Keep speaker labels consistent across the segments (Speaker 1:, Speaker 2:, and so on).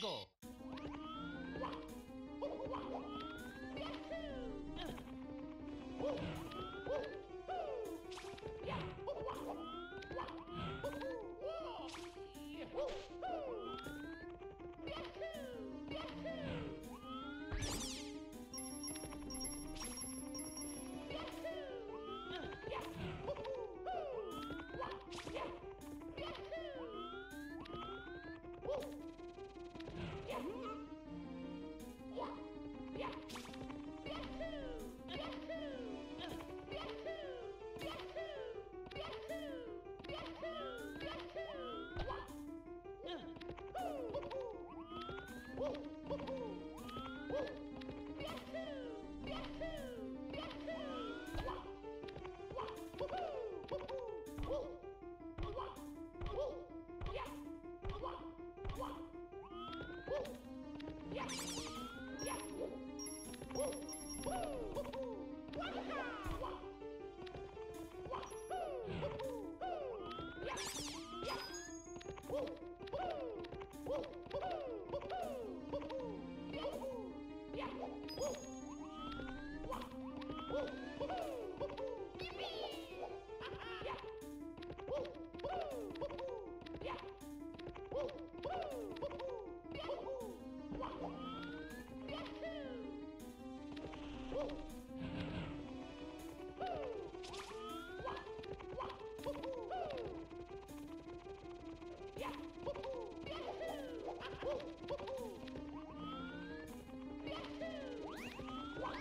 Speaker 1: go.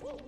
Speaker 1: Whoa!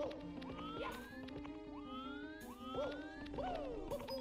Speaker 1: 호! 야! 호! 호! 호!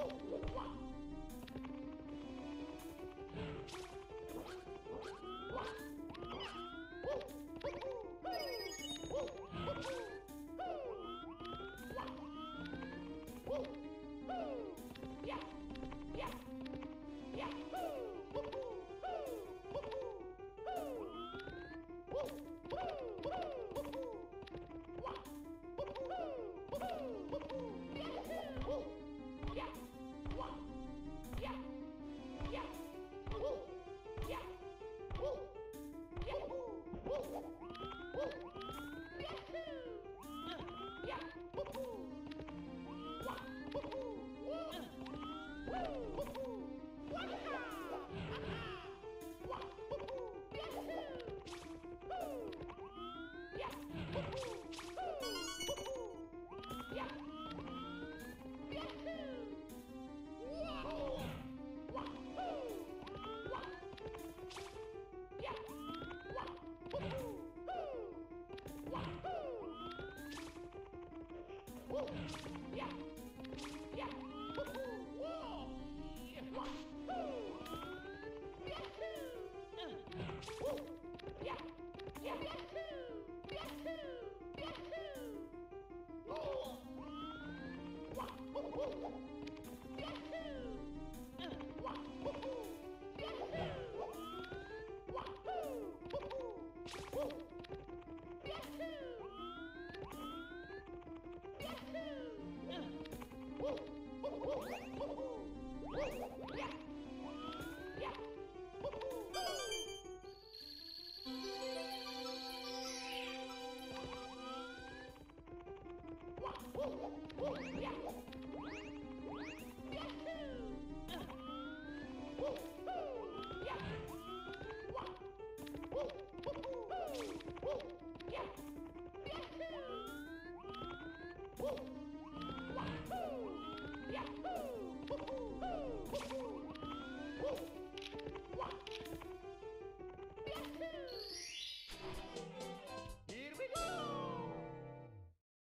Speaker 1: Whoa, whoa, whoa.